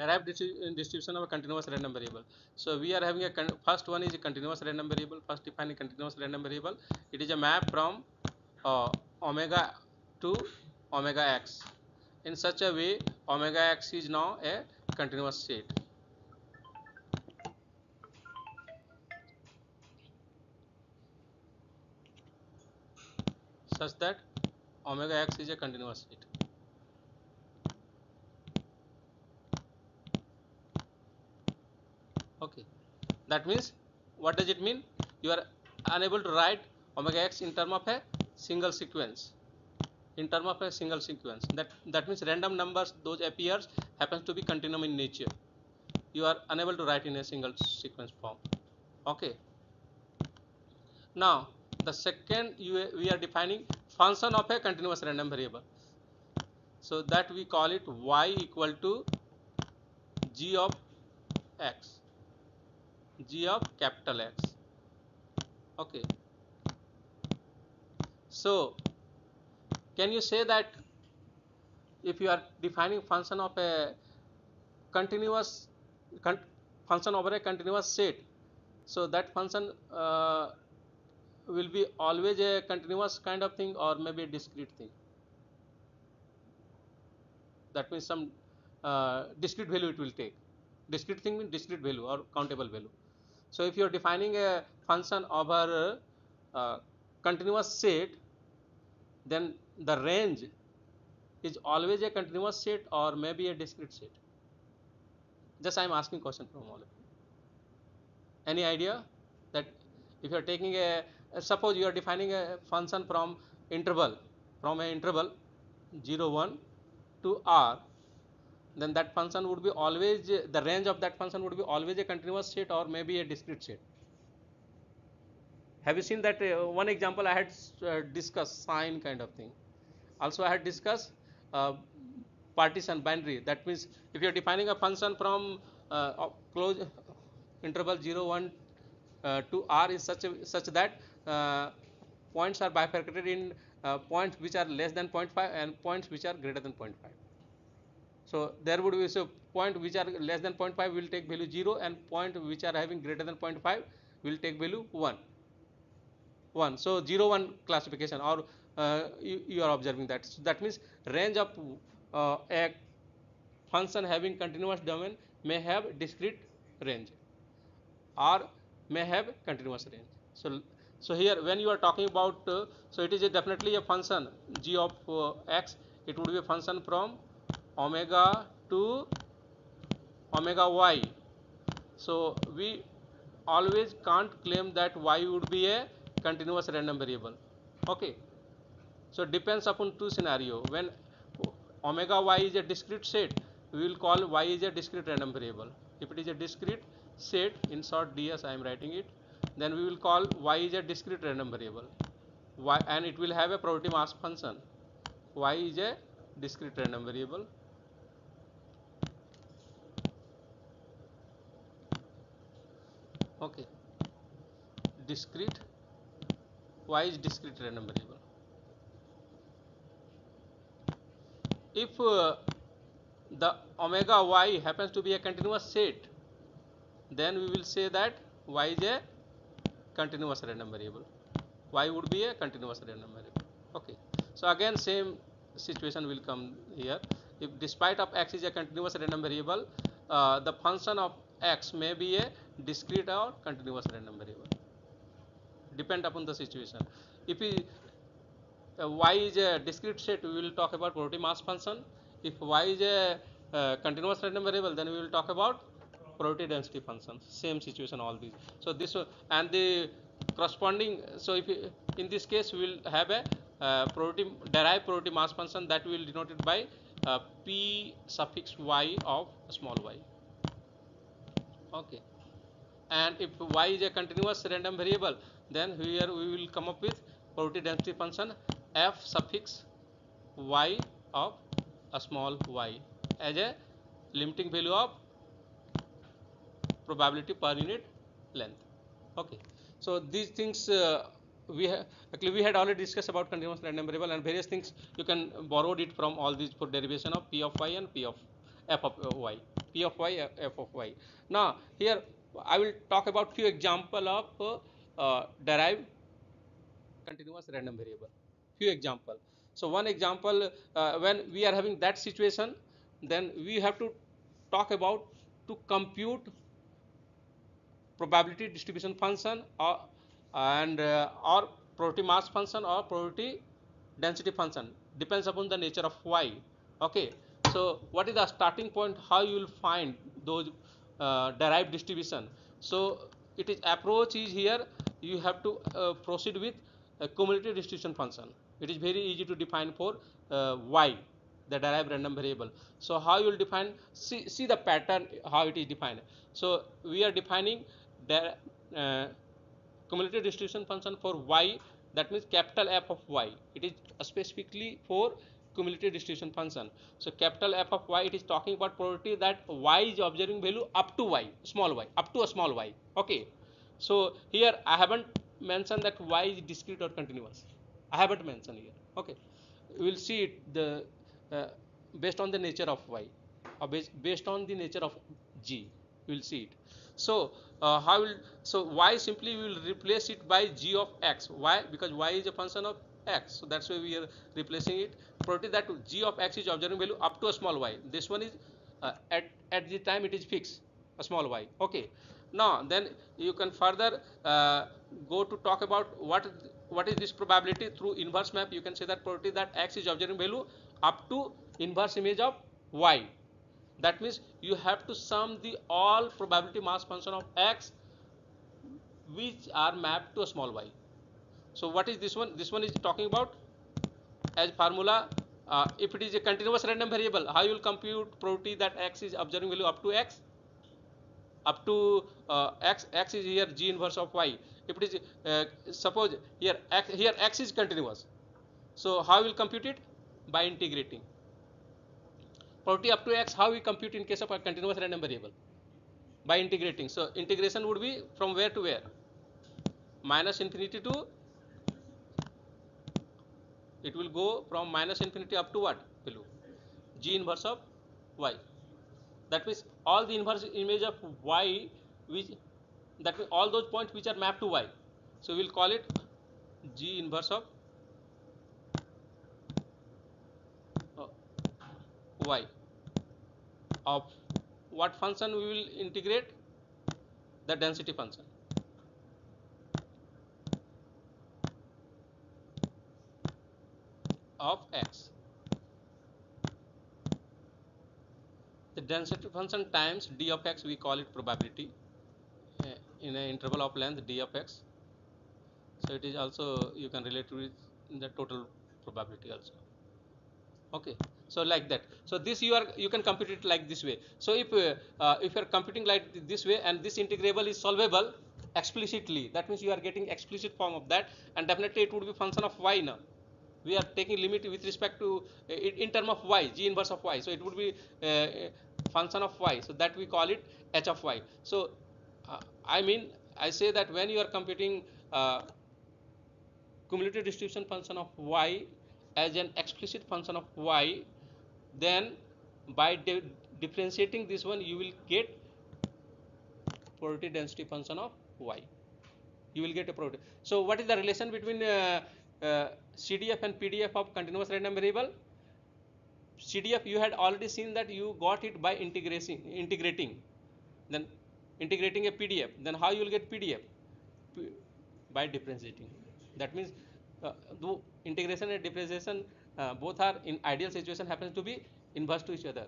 derived distribution of a continuous random variable. So we are having a first one is a continuous random variable. First defining continuous random variable. It is a map from uh, omega to omega x. In such a way, omega x is now a continuous state. Such that omega x is a continuous state. Okay. That means what does it mean? You are unable to write omega x in term of a single sequence. In term of a single sequence. That that means random numbers those appears happens to be continuum in nature. You are unable to write in a single sequence form. Okay. Now the second you, we are defining function of a continuous random variable. So that we call it y equal to g of x g of capital X. Okay. So, can you say that if you are defining function of a continuous con function over a continuous set, so that function uh, will be always a continuous kind of thing or maybe a discrete thing. That means some uh, discrete value it will take. Discrete thing means discrete value or countable value. So, if you are defining a function over uh, continuous set, then the range is always a continuous set or maybe a discrete set. Just I am asking question from all of you. Any idea that if you are taking a uh, suppose you are defining a function from interval from an interval 0 1 to r then that function would be always the range of that function would be always a continuous set or maybe a discrete set have you seen that uh, one example i had uh, discussed sine kind of thing. Also i had discussed uh, partition binary that means if you are defining a function from uh, close interval 0 1 uh, to r is such a, such that uh, points are bifurcated in points which are less than 0.5 and points which are greater than 0.5 so there would be so point which are less than 0.5 will take value 0 and point which are having greater than 0.5 will take value 1. 1. So 0 1 classification or uh, you, you, are observing that. So that means range of uh, a function having continuous domain may have discrete range or may have continuous range. So so here when you are talking about uh, so it is a definitely a function g of uh, x it would be a function from omega to omega y. So, we always can't claim that y would be a continuous random variable. Okay. So, depends upon two scenario. When omega y is a discrete set, we will call y is a discrete random variable. If it is a discrete set, in short ds I am writing it, then we will call y is a discrete random variable. Y and it will have a probability mass function. y is a discrete random variable okay. Discrete. Y is discrete random variable? If uh, the omega y happens to be a continuous set then we will say that y is a continuous random variable. Y would be a continuous random variable. Okay. So again same situation will come here. If despite of x is a continuous random variable uh, the function of x may be a discrete or continuous random variable. Depend upon the situation. If we uh, y is a discrete set we will talk about probability mass function. If y is a uh, continuous random variable then we will talk about probability density function. Same situation all these. So this and the corresponding so if in this case we will have a uh, probability derived probability mass function that we will denote it by uh, p suffix y of small y. Okay and if y is a continuous random variable then here we will come up with probability density function f suffix y of a small y as a limiting value of probability per unit length. Okay. So these things uh, we actually we had already discussed about continuous random variable and various things. You can borrow it from all these for derivation of p of y and p of f of y p of y f of y. Now here i will talk about few example of uh, derived continuous random variable. Few example. So one example uh, when we are having that situation then we have to talk about to compute probability distribution function or and uh, or probability mass function or probability density function. Depends upon the nature of y. Okay. So what is the starting point? How you will find those uh, derived distribution. So it is approach is here you have to uh, proceed with a cumulative distribution function. It is very easy to define for uh, y the derived random variable. So how you will define see, see the pattern how it is defined. So we are defining the uh, cumulative distribution function for y that means capital F of y. It is specifically for cumulative distribution function. So capital F of y it is talking about probability that y is observing value up to y small y up to a small y. Okay. So here I haven't mentioned that y is discrete or continuous. I haven't mentioned here. Okay. We will see it the uh, based on the nature of y or based, based on the nature of g we will see it. So uh, how will so y simply we will replace it by g of x. Why? Because y is a function of x. So that's why we are replacing it property that g of x is observing value up to a small y. This one is uh, at at the time it is fixed a small y. Okay. Now then you can further uh, go to talk about what what is this probability through inverse map. You can say that probability that x is observing value up to inverse image of y. That means you have to sum the all probability mass function of x which are mapped to a small y. So what is this one? This one is talking about as formula uh, if it is a continuous random variable how you will compute probability that x is observing value up to x? Up to uh, x x is here g inverse of y. If it is uh, suppose here x here x is continuous. So how will compute it? By integrating. Probability up to x how we compute in case of a continuous random variable? By integrating. So integration would be from where to where? Minus infinity to it will go from minus infinity up to what? Below. G inverse of y. That means all the inverse image of y which that means all those points which are mapped to y. So we will call it g inverse of uh, y. Of what function we will integrate? The density function of x. The density function times d of x we call it probability uh, in an interval of length d of x. So it is also you can relate with the total probability also. Okay so like that. So this you are you can compute it like this way. So if uh, uh, if you are computing like this way and this integrable is solvable explicitly that means you are getting explicit form of that and definitely it would be function of y now we are taking limit with respect to uh, in, term of y g inverse of y. So it would be uh, function of y. So that we call it h of y. So uh, i mean i say that when you are computing uh, cumulative distribution function of y as an explicit function of y then by differentiating this one you will get probability density function of y. You will get a probability. So what is the relation between uh, uh, cdf and pdf of continuous random variable. Cdf you had already seen that you got it by integrating integrating. Then integrating a pdf then how you will get pdf P by differentiating. That means uh, integration and differentiation uh, both are in ideal situation happens to be inverse to each other.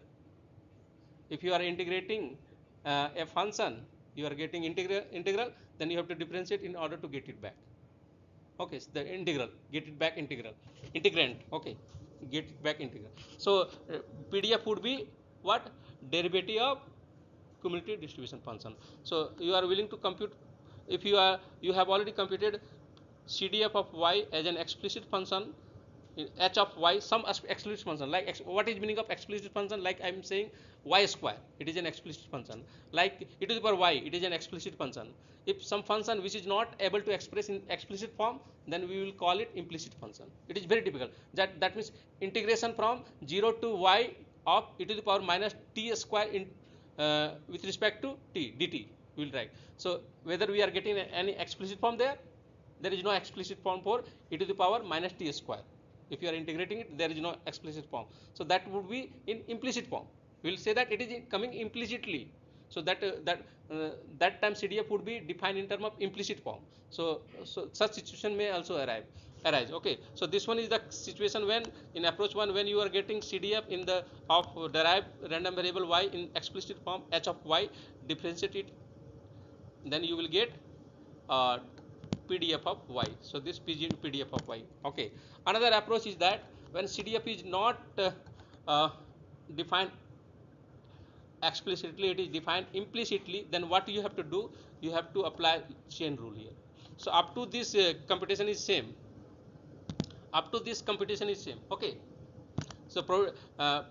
If you are integrating uh, a function you are getting integral integral then you have to differentiate in order to get it back okay so the integral get it back integral. Integrand okay get it back integral. So uh, pdf would be what? Derivative of cumulative distribution function. So you are willing to compute if you are you have already computed CDF of y as an explicit function in h of y some explicit function. Like ex, what is meaning of explicit function? Like I am saying y square. It is an explicit function. Like e to the power y. It is an explicit function. If some function which is not able to express in explicit form then we will call it implicit function. It is very difficult that that means integration from 0 to y of e to the power minus t square in uh, with respect to t dt. We will write. So whether we are getting any explicit form there, there is no explicit form for e to the power minus t square. If you are integrating it, there is no explicit form. So that would be in implicit form. We will say that it is coming implicitly. So that uh, that uh, that time CDF would be defined in term of implicit form. So so such situation may also arrive arise okay so this one is the situation when in approach one when you are getting cdf in the of derived random variable y in explicit form h of y differentiate it then you will get uh, pdf of y. So this pdf of y. Okay. Another approach is that when cdf is not uh, uh, defined explicitly it is defined implicitly then what you have to do you have to apply chain rule here. So up to this uh, computation is same. Up to this computation is same. Okay. So pro, uh,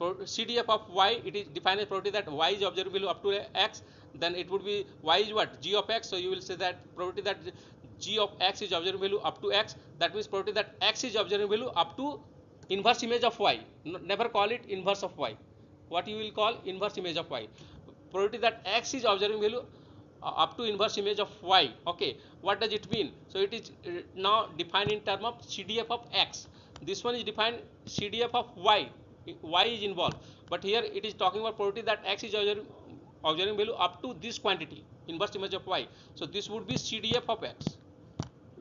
cdf of y it is defined as probability that y is observable up to x then it would be y is what? g of x. So you will say that probability that g of x is observable value up to x that means probability that x is observable value up to inverse image of y. Never call it inverse of y. What you will call inverse image of y. Probability that x is observing value uh, up to inverse image of y. Okay. What does it mean? So it is uh, now defined in term of cdf of x. This one is defined cdf of y. Y is involved. But here it is talking about probability that x is observing, observing value up to this quantity inverse image of y so this would be cdf of x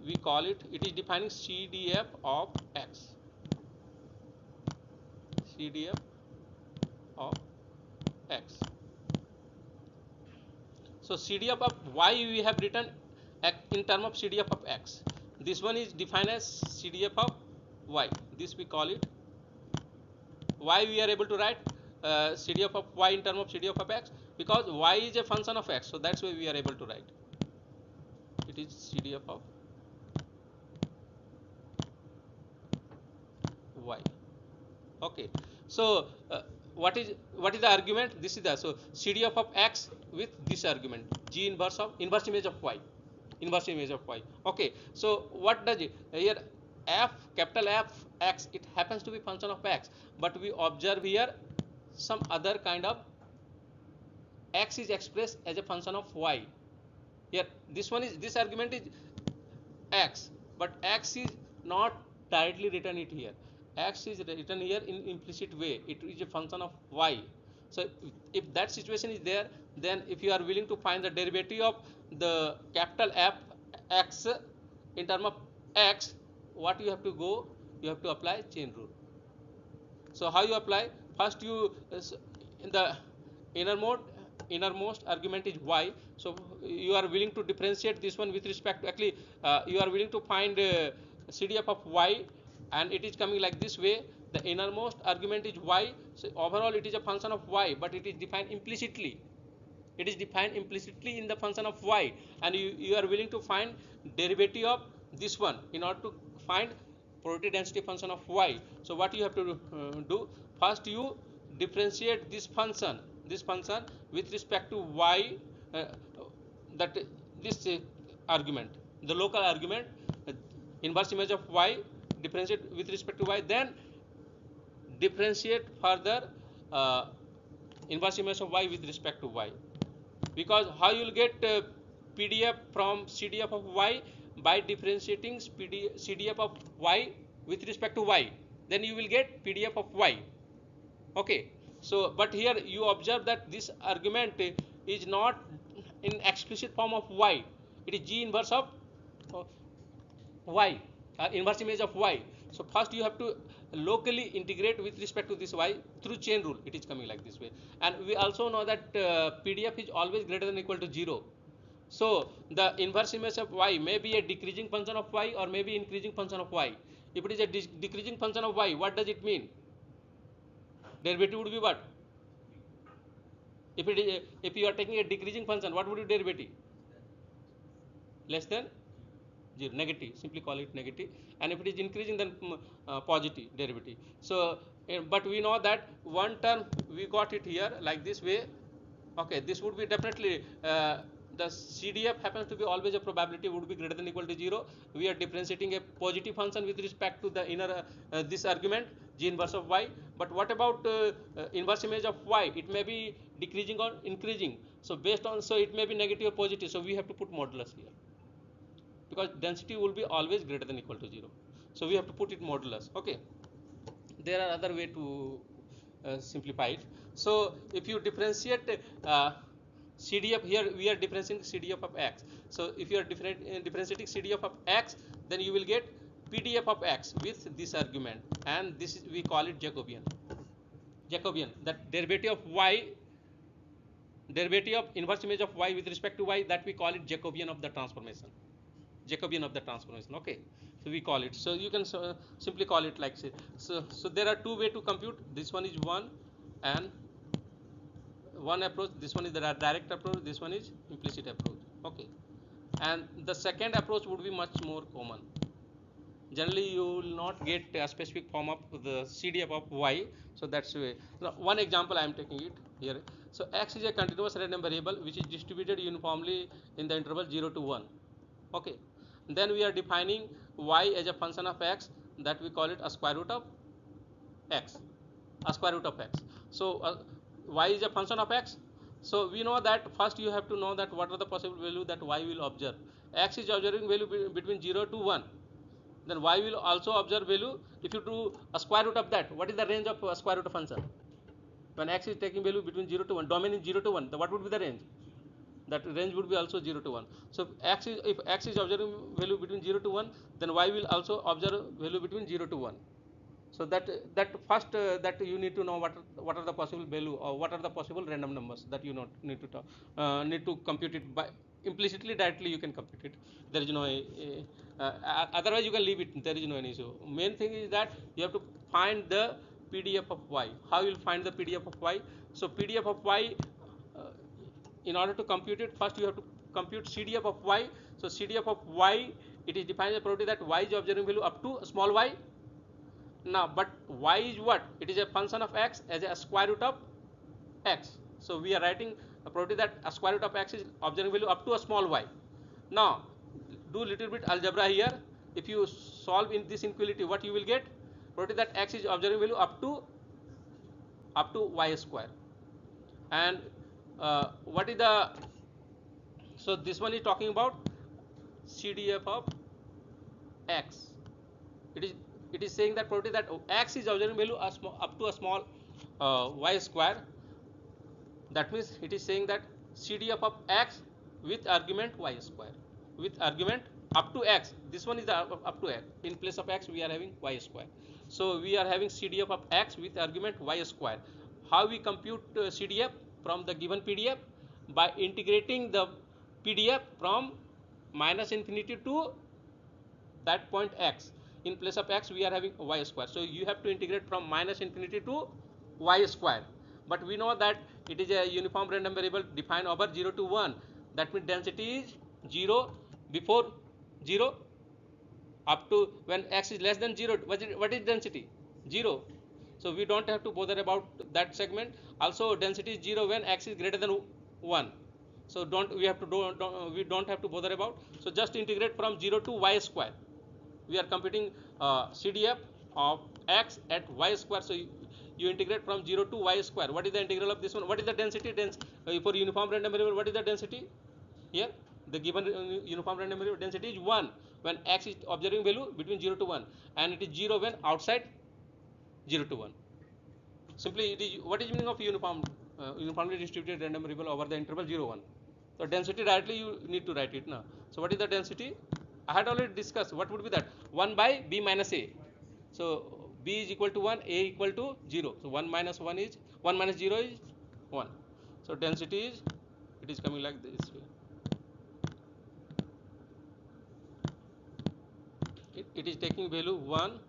we call it it is defining cdf of x cdf of x so CDF of y we have written in term of CDF of x. This one is defined as CDF of y. This we call it. Why we are able to write uh, CDF of y in term of CDF of x? Because y is a function of x. So that's why we are able to write. It is CDF of y. Okay. So uh, what is what is the argument? This is the so CDF of x with this argument g inverse of inverse image of y inverse image of y okay so what does it here f capital f x it happens to be function of x but we observe here some other kind of x is expressed as a function of y. Here this one is this argument is x but x is not directly written it here. X is written here in implicit way. It is a function of y. So if that situation is there then if you are willing to find the derivative of the capital F x in term of x what you have to go you have to apply chain rule. So how you apply? First you uh, in the inner mode innermost argument is y so you are willing to differentiate this one with respect to actually uh, you are willing to find uh, cdf of y and it is coming like this way. The innermost argument is y. So overall it is a function of y but it is defined implicitly. It is defined implicitly in the function of y. And you, you are willing to find derivative of this one in order to find probability density function of y. So what you have to uh, do? First you differentiate this function this function with respect to y uh, that this uh, argument the local argument uh, inverse image of y differentiate with respect to y then differentiate further uh, inverse image of y with respect to y. Because how you will get uh, PDF from CDF of y? By differentiating CDF of y with respect to y. Then you will get PDF of y. Okay so but here you observe that this argument is not in explicit form of y. It is g inverse of y uh, inverse image of y. So first you have to locally integrate with respect to this y through chain rule. It is coming like this way. And we also know that uh, pdf is always greater than equal to 0 so the inverse image of y may be a decreasing function of y or may be increasing function of y. If it is a de decreasing function of y what does it mean derivative would be what? If it if you are taking a decreasing function what would be derivative less than 0 negative. Simply call it negative. negative and if it is increasing then mm, uh, positive derivative. So uh, but we know that one term we got it here like this way. Okay this would be definitely uh, the CDF happens to be always a probability would be greater than equal to 0 we are differentiating a positive function with respect to the inner uh, this argument inverse of y. But what about uh, uh, inverse image of y? It may be decreasing or increasing. So based on so it may be negative or positive. So we have to put modulus here. Because density will be always greater than equal to 0 so we have to put it modulus. Okay. There are other way to uh, simplify it. So if you differentiate uh, CDF here we are differentiating CDF of x. So if you are different, uh, differentiating CDF of x then you will get PDF of x with this argument and this is, we call it Jacobian. Jacobian that derivative of y derivative of inverse image of y with respect to y that we call it Jacobian of the transformation. Jacobian of the transformation okay? So we call it. So you can uh, simply call it like say so so there are two way to compute. This one is one and one approach. This one is the direct approach. This one is implicit approach okay? And the second approach would be much more common generally you will not get a specific form of the CDF of y so that's way. Now, one example I am taking it here. So x is a continuous random variable which is distributed uniformly in the interval 0 to 1 okay. Then we are defining y as a function of x that we call it a square root of x a square root of x. So uh, y is a function of x. So we know that first you have to know that what are the possible value that y will observe. X is observing value be between 0 to 1 then y will also observe value if you do a square root of that. What is the range of a square root of function when x is taking value between 0 to 1 domain is 0 to 1 then what would be the range? That range would be also 0 to 1 so x is if x is observing value between 0 to 1 then y will also observe value between 0 to 1 so that that first uh, that you need to know what are, what are the possible value or what are the possible random numbers that you not need to talk, uh, need to compute it by implicitly directly you can compute it. There is no uh, otherwise you can leave it. There is no any issue. Main thing is that you have to find the pdf of y. How you will find the pdf of y? So pdf of y uh, in order to compute it first you have to compute cdf of y. So cdf of y it is defined as a property that y is observing value up to small y now but y is what? It is a function of x as a square root of x. So we are writing a property that a square root of x is observing value up to a small y. Now do little bit algebra here. If you solve in this inequality what you will get? Property that x is observing value up to up to y square. And uh, what is the so this one is talking about CDF of x. It is it is saying that property that x is observing value up to a small uh, y square. That means it is saying that CDF of x with argument y square. With argument up to x. This one is the up to x. In place of x we are having y square. So we are having CDF of x with argument y square. How we compute uh, CDF from the given PDF by integrating the PDF from minus infinity to that point x in place of x we are having y square. So you have to integrate from minus infinity to y square. But we know that it is a uniform random variable defined over 0 to 1 that means density is 0 before 0 up to when x is less than 0 what is, what is density? 0 so we don't have to bother about that segment. Also density is 0 when x is greater than 1 so don't we have to do don't, we don't have to bother about. So just integrate from 0 to y square we are computing uh, CDF of x at y square. So you, integrate from 0 to y square. What is the integral of this one? What is the density? Dens uh, for uniform random variable, what is the density? Here, the given uh, uniform random variable density is 1 when x is observing value between 0 to 1 and it is 0 when outside 0 to 1. Simply, it is what is meaning of uniform uh, uniformly distributed random variable over the interval 0 1. So density directly you need to write it now. So what is the density? I had already discussed what would be that 1 by b minus a. So b is equal to 1, a equal to 0. So 1 minus 1 is 1 minus 0 is 1. So density is it is coming like this way. It, it is taking value 1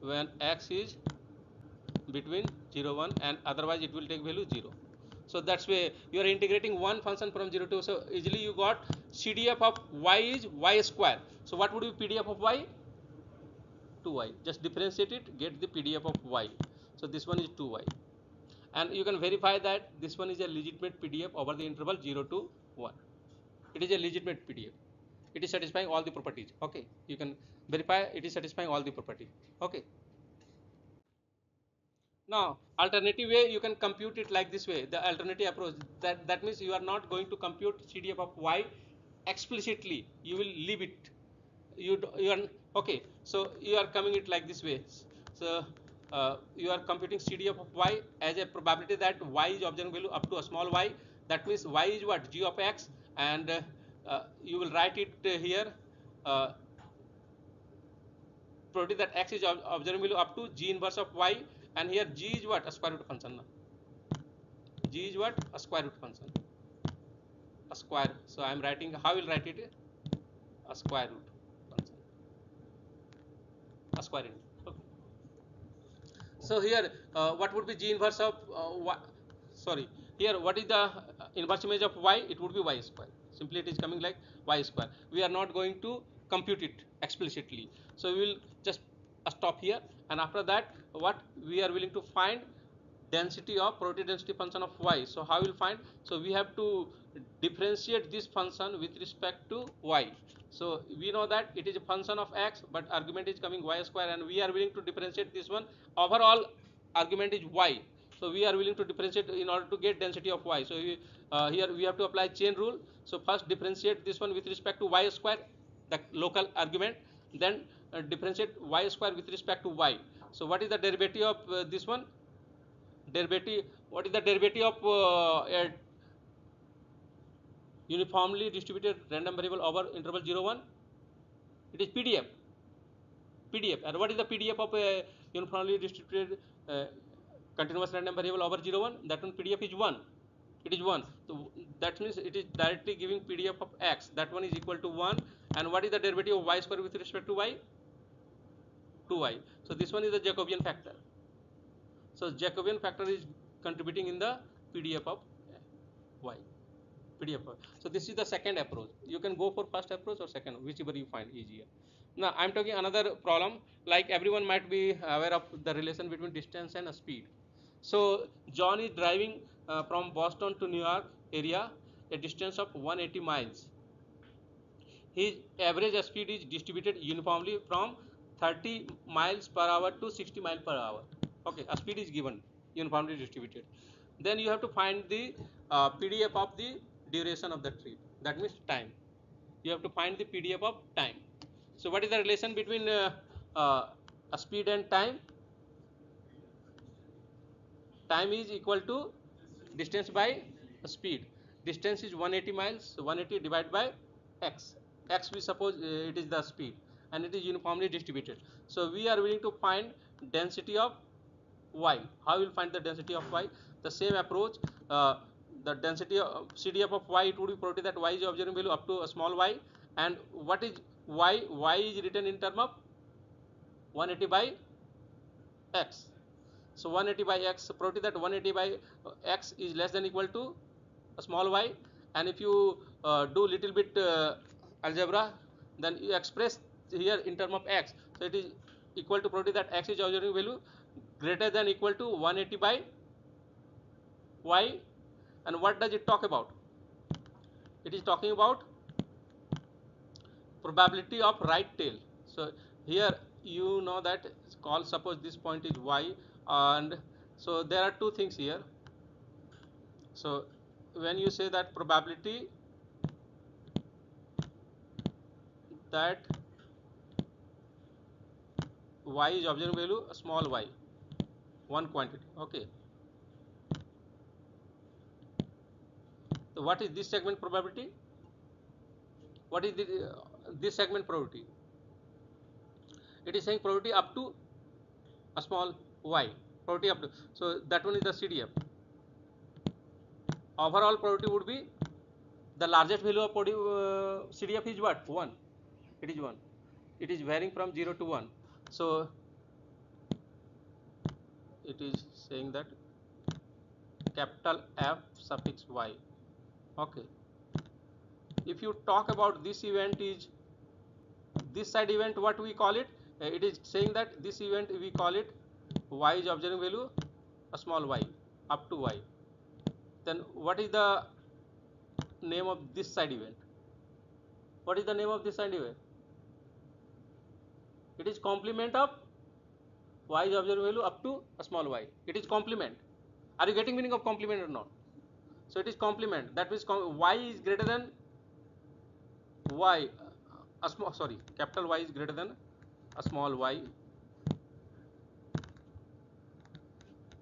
when x is between 0 1 and otherwise it will take value 0 so that's why you are integrating one function from 0 to so easily you got CDF of y is y square. So what would be PDF of y? 2y just differentiate it get the PDF of y. So this one is 2y and you can verify that this one is a legitimate PDF over the interval 0 to 1 it is a legitimate PDF it is satisfying all the properties. Okay. You can verify it is satisfying all the property okay now alternative way you can compute it like this way. The alternative approach that that means you are not going to compute cdf of y explicitly. You will leave it. You you are okay so you are coming it like this way. So uh, you are computing CDF of y as a probability that y is observing value up to a small y. That means y is what? G of x. And uh, uh, you will write it here. Uh, probability that x is observing value up to g inverse of y and here g is what? A square root function g is what? A square root function. A square. So I am writing how will write it? A square root function. A square root okay. so here uh, what would be g inverse of uh, y sorry. Here what is the uh, inverse image of y? It would be y square. Simply it is coming like y square. We are not going to compute it explicitly. So we will just stop here. And after that what we are willing to find? Density of probability density function of y. So how we will find? So we have to differentiate this function with respect to y. So we know that it is a function of x but argument is coming y square and we are willing to differentiate this one. Overall argument is y. So we are willing to differentiate in order to get density of y. So uh, here we have to apply chain rule. So first differentiate this one with respect to y square the local argument. Then differentiate y square with respect to y. So what is the derivative of uh, this one? Derivative what is the derivative of uh, uniformly distributed random variable over interval 0 1 it is pdf pdf and what is the pdf of a uniformly distributed uh, continuous random variable over 0 1 that one pdf is 1 it is 1 so that means it is directly giving pdf of x. That one is equal to 1 and what is the derivative of y square with respect to y 2y so this one is the jacobian factor. So jacobian factor is contributing in the pdf of y pdf so this is the second approach. You can go for first approach or second whichever you find easier. Now i'm talking another problem. Like everyone might be aware of the relation between distance and speed. So john is driving uh, from boston to new york area a distance of 180 miles. His average speed is distributed uniformly from 30 miles per hour to 60 miles per hour. Okay a speed is given uniformly distributed. Then you have to find the uh, pdf of the duration of the trip. That means time. You have to find the pdf of time. So what is the relation between uh, uh, speed and time? Time is equal to distance by speed. Distance is 180 miles so 180 divided by x. x we suppose uh, it is the speed and it is uniformly distributed. So we are willing to find density of y. How we will find the density of y? The same approach uh, the density of CDF of y it would be probability that y is observing value up to a small y. And what is y? Y is written in term of 180 by x. So 180 by x probability that 180 by x is less than equal to a small y. And if you uh, do little bit uh, algebra then you express here in term of x. So it is equal to probability that x is observing value greater than equal to 180 by y. And what does it talk about? It is talking about probability of right tail. So here you know that call suppose this point is y and so there are two things here. So when you say that probability that y is observing value small y one quantity okay So what is this segment probability? What is the, uh, this segment probability? It is saying probability up to a small y, probability up to. So that one is the CDF. Overall probability would be the largest value of uh, CDF is what? 1. It is 1. It is varying from 0 to 1. So it is saying that capital F suffix y. Okay. If you talk about this event is this side event what we call it? Uh, it is saying that this event we call it y is observing value a small y up to y. Then what is the name of this side event? What is the name of this anyway? It is complement of y is observed value up to a small y. It is complement. Are you getting meaning of complement or not? So it is complement. That means y is greater than y. A small sorry, capital Y is greater than a small y.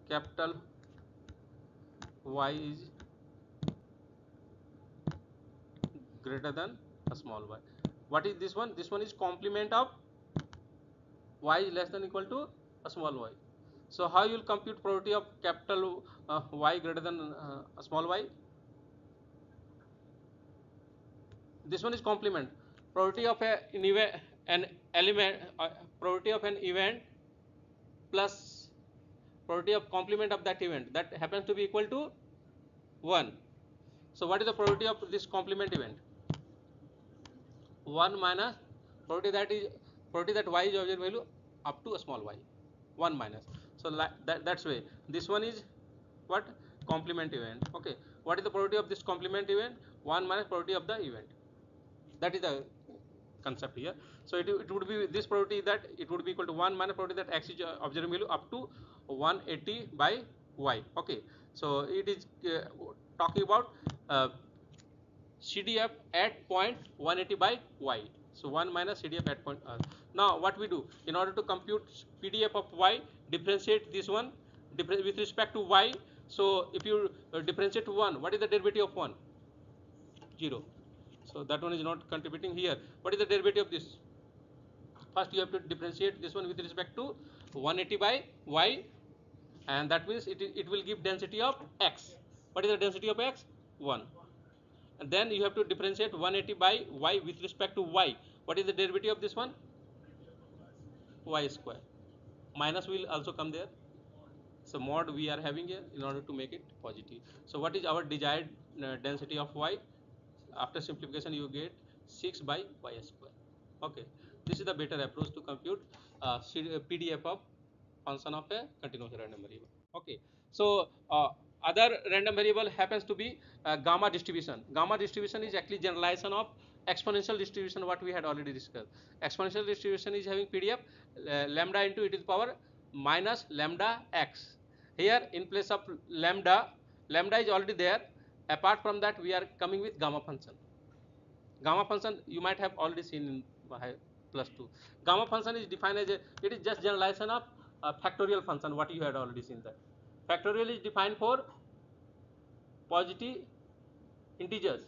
Capital Y is greater than a small y. What is this one? This one is complement of y is less than equal to a small y. So how you will compute probability of capital uh, Y greater than uh, a small y? This one is complement. Probability of a, an event, an element, uh, probability of an event plus probability of complement of that event that happens to be equal to 1. So what is the probability of this complement event? 1 minus probability that is probability that y is observed value up to a small y 1 minus. So that that's way. This one is what? Complement event. Okay. What is the probability of this complement event? 1 minus probability of the event. That is the concept here. So it, it would be this probability that it would be equal to 1 minus probability that x is observed value up to 180 by y. Okay. So it is uh, talking about uh, CDF at point 180 by y. So 1 minus CDF at point. Uh, now what we do in order to compute PDF of y, differentiate this one with respect to y. So if you uh, differentiate 1, what is the derivative of 1? 0. So that one is not contributing here. What is the derivative of this? First you have to differentiate this one with respect to 180 by y and that means it, it will give density of x. What is the density of x? 1 and then you have to differentiate 180 by y with respect to y what is the derivative of this one y square. Minus will also come there. So mod we are having here in order to make it positive. So what is our desired uh, density of y? After simplification you get 6 by y square. Okay. This is the better approach to compute uh, pdf of function of a continuous random variable. Okay. So uh, other random variable happens to be uh, gamma distribution. Gamma distribution is actually generalization of exponential distribution what we had already discussed. Exponential distribution is having PDF uh, lambda into e to the power minus lambda x. Here in place of lambda, lambda is already there. Apart from that we are coming with gamma function. Gamma function you might have already seen in plus 2. Gamma function is defined as a, it is just generalization of uh, factorial function what you had already seen that. Factorial is defined for positive integers.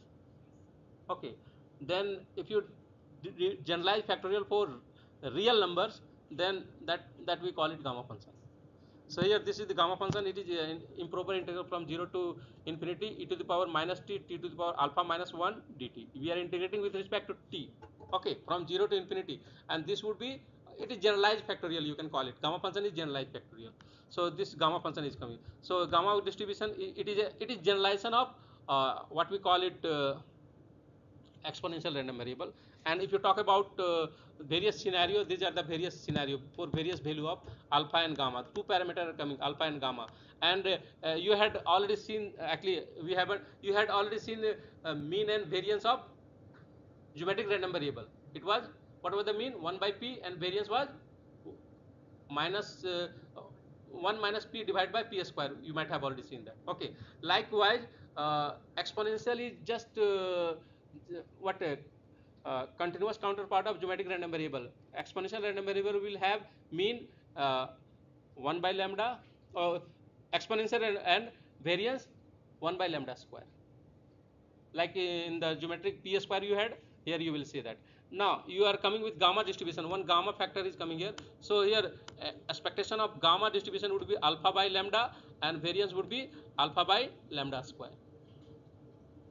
Okay. Then if you generalize factorial for real numbers, then that that we call it gamma function. So here this is the gamma function. It is uh, improper integral from 0 to infinity e to the power minus t t to the power alpha minus 1 dt. We are integrating with respect to t. Okay, from 0 to infinity, and this would be it is generalized factorial you can call it gamma function is generalized factorial so this gamma function is coming so gamma distribution it is a, it is generalization of uh, what we call it uh, exponential random variable. And if you talk about uh, various scenarios these are the various scenario for various value of alpha and gamma. Two parameter are coming alpha and gamma. And uh, you had already seen actually we haven't you had already seen uh, mean and variance of geometric random variable. It was what was the mean? 1 by p and variance was minus uh, 1 minus p divided by p square. You might have already seen that. Okay. Likewise uh, exponential is just uh, what a uh, continuous counterpart of geometric random variable exponential random variable will have mean uh, 1 by lambda or exponential and, and variance 1 by lambda square like in the geometric p square you had here you will see that now you are coming with gamma distribution. One gamma factor is coming here. So here uh, expectation of gamma distribution would be alpha by lambda and variance would be alpha by lambda square.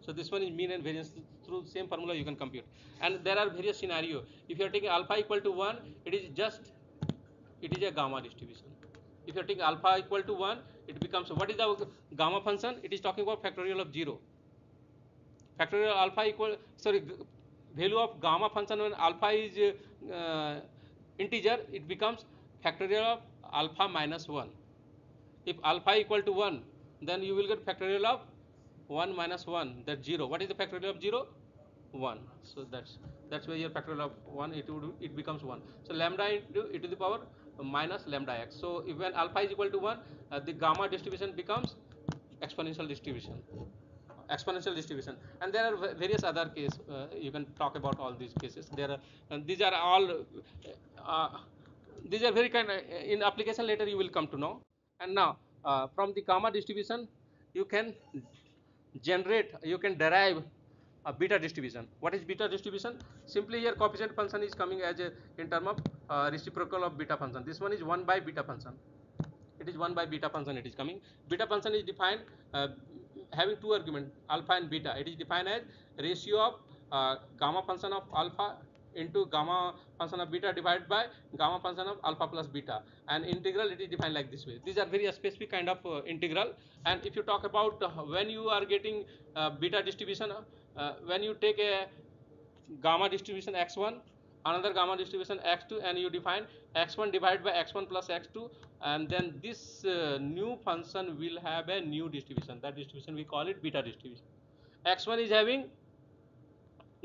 So this one is mean and variance through same formula you can compute. And there are various scenario. If you are taking alpha equal to 1, it is just, it is a gamma distribution. If you are taking alpha equal to 1, it becomes, what is the gamma function? It is talking about factorial of 0. Factorial alpha equal, sorry, value of gamma function when alpha is uh, integer it becomes factorial of alpha minus 1 if alpha equal to 1 then you will get factorial of 1 minus 1 that 0 what is the factorial of 0 1 so that's that's why your factorial of 1 it would it becomes 1 so lambda into e to the power minus lambda x. So if when alpha is equal to 1 uh, the gamma distribution becomes exponential distribution. Exponential distribution. And there are various other cases uh, you can talk about all these cases. There are and these are all uh, these are very kind of, in application later you will come to know. And now uh, from the gamma distribution you can generate you can derive a beta distribution. What is beta distribution? Simply here coefficient function is coming as a in term of uh, reciprocal of beta function. This one is 1 by beta function. It is 1 by beta function it is coming. Beta function is defined uh, having two arguments alpha and beta. It is defined as ratio of uh, gamma function of alpha into gamma function of beta divided by gamma function of alpha plus beta. And integral it is defined like this way. These are very specific kind of uh, integral. And if you talk about uh, when you are getting uh, beta distribution uh, when you take a gamma distribution x1 another gamma distribution x2 and you define x1 divided by x1 plus x2 and then this uh, new function will have a new distribution. That distribution we call it beta distribution. X1 is having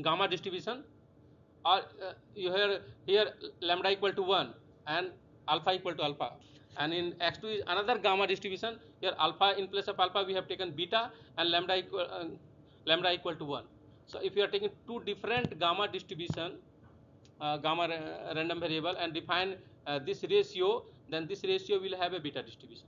gamma distribution. Or uh, you hear here lambda equal to 1 and alpha equal to alpha. And in x2 is another gamma distribution. Here alpha in place of alpha we have taken beta and lambda equal uh, lambda equal to 1 so if you are taking two different gamma distribution uh, gamma ra random variable and define uh, this ratio then this ratio will have a beta distribution.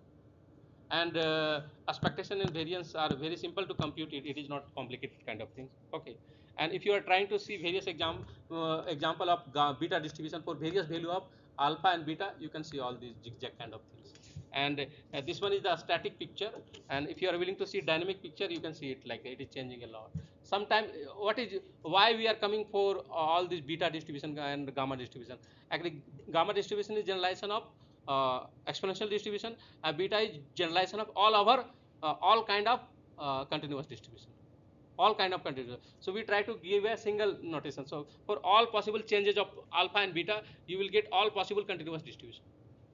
And uh, expectation and variance are very simple to compute. It it is not complicated kind of things okay. And if you are trying to see various exam, uh, example of beta distribution for various value of alpha and beta you can see all these zigzag kind of things and uh, this one is the static picture and if you are willing to see dynamic picture you can see it like it is changing a lot sometimes what is why we are coming for all this beta distribution and gamma distribution actually gamma distribution is generalization of uh, exponential distribution and beta is generalization of all our uh, all kind of uh, continuous distribution all kind of continuous. So we try to give a single notation. So for all possible changes of alpha and beta, you will get all possible continuous distribution.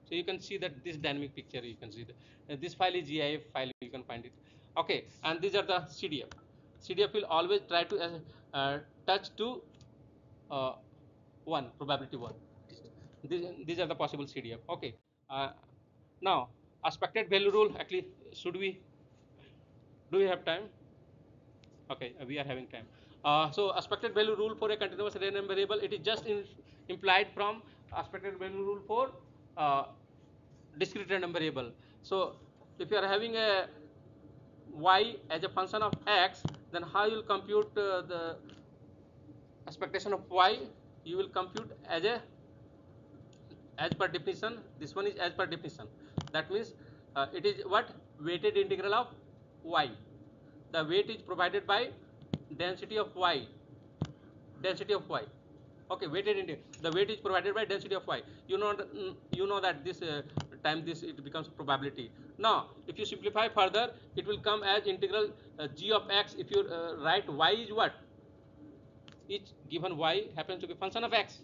So you can see that this dynamic picture, you can see that uh, this file is GIF file, you can find it. Okay, and these are the CDF. CDF will always try to uh, uh, touch to uh, 1, probability 1. These, these are the possible CDF. Okay, uh, now expected value rule, actually, should we, do we have time? okay uh, we are having time uh, so expected value rule for a continuous random variable it is just implied from expected value rule for uh, discrete random variable. So if you are having a y as a function of x then how you will compute uh, the expectation of y? You will compute as a as per definition this one is as per definition. That means uh, it is what? Weighted integral of y. The weight is provided by density of y. Density of y okay weighted integral the weight is provided by density of y. You know you know that this uh, time this it becomes probability. Now if you simplify further it will come as integral uh, g of x. If you uh, write y is what? Each given y happens to be function of x.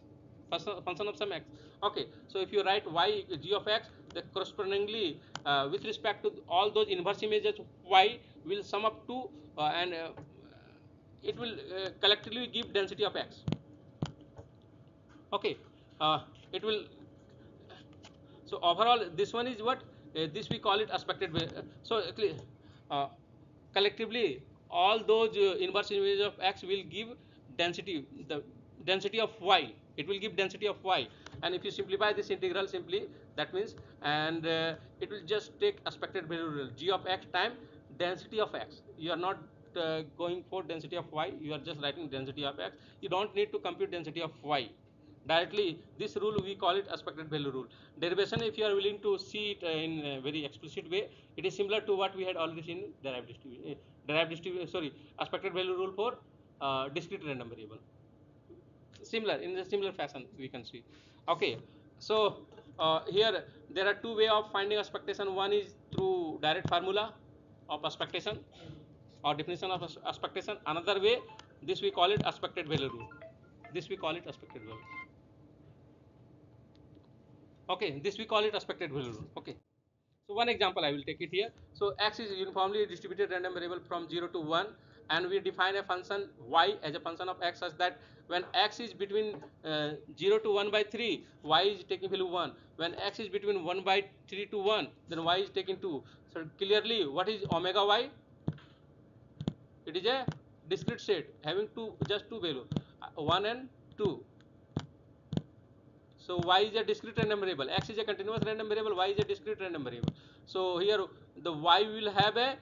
Function of some x. Okay so if you write y g of x the correspondingly uh, with respect to all those inverse images y will sum up to uh, and uh, it will collectively give density of x okay uh, it will so overall this one is what uh, this we call it expected so uh, collectively all those inverse images of x will give density the density of y. It will give density of y. And if you simplify this integral simply that means and uh, it will just take expected value g of x time density of x. You are not uh, going for density of y. You are just writing density of x. You don't need to compute density of y directly this rule we call it expected value rule. Derivation if you are willing to see it uh, in a very explicit way it is similar to what we had already seen derived distribution uh, derived distribution sorry expected value rule for uh, discrete random variable. Similar in the similar fashion we can see. Okay so uh, here there are two way of finding expectation. One is through direct formula of expectation or definition of expectation. Another way this we call it expected value rule. This we call it expected value okay this we call it expected value rule. Okay. So one example i will take it here. So x is uniformly distributed random variable from 0 to 1 and we define a function y as a function of x such that when x is between uh, 0 to 1 by 3 y is taking value 1 when x is between 1 by 3 to 1 then y is taking 2 so clearly what is omega y? It is a discrete set having two just two value uh, 1 and 2 so y is a discrete random variable. X is a continuous random variable y is a discrete random variable. So here the y will have a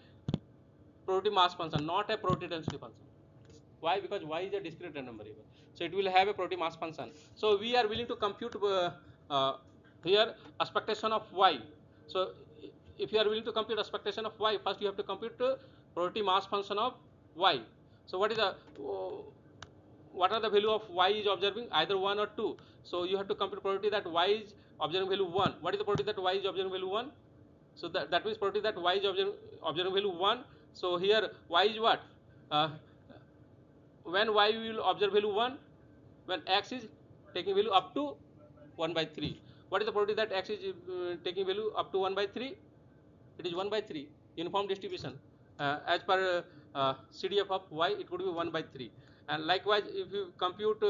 probability mass function not a probability density function. Why? Because y is a discrete random variable. So it will have a probability mass function. So we are willing to compute uh, uh, here expectation of y. So if you are willing to compute expectation of y first you have to compute uh, probability mass function of y. So what is the uh, what are the value of y is observing? Either 1 or 2 so you have to compute probability that y is observing value 1 what is the probability that y is observing value 1 so that, that means probability that y is observing, observing value 1 so here y is what? Uh, when y will observe value 1 when x is taking value up to 1 by 3 what is the probability that x is uh, taking value up to 1 by 3 it is 1 by 3 uniform distribution. Uh, as per uh, CDF of y it would be 1 by 3 and likewise if you compute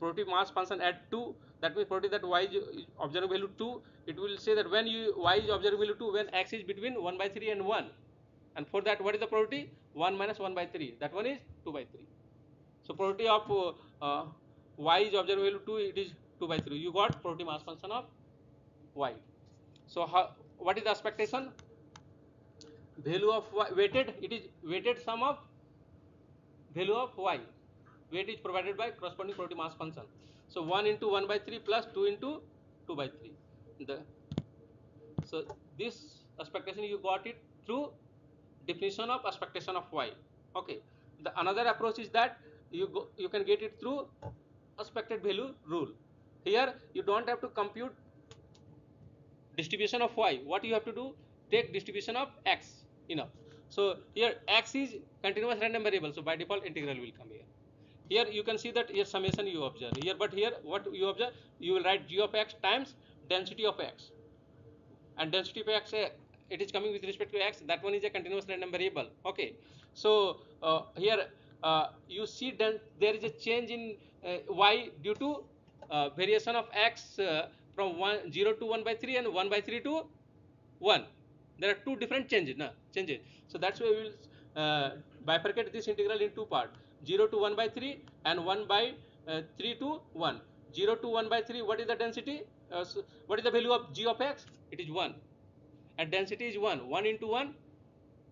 uh, uh, probability mass function at 2 that means probability that y is observing value 2 it will say that when you y is observing value 2 when x is between 1 by 3 and 1 and for that what is the probability 1 minus 1 by 3 that one is 2 by 3 so probability of uh, y is observing value 2 it is 2 by 3 you got probability mass function of y. So how, what is the expectation? Value of y weighted it is weighted sum of value of y weight is provided by corresponding probability mass function. So 1 into 1 by 3 plus 2 into 2 by 3 the so this expectation you got it through definition of expectation of y. Okay. The another approach is that you go you can get it through expected value rule. Here you don't have to compute distribution of y. What you have to do? Take distribution of x. Enough. So here x is continuous random variable. So by default integral will come here here you can see that here summation you observe. Here but here what you observe you will write g of x times density of x. And density of x uh, it is coming with respect to x that one is a continuous random variable. Okay. So uh, here uh, you see then there is a change in uh, y due to uh, variation of x uh, from 1 0 to 1 by 3 and 1 by 3 to 1 there are two different changes na, changes. So that's why we will uh, bifurcate this integral in two part 0 to 1 by 3 and 1 by uh, 3 to 1 0 to 1 by 3 what is the density? Uh, so what is the value of g of x? It is 1 and density is 1 1 into 1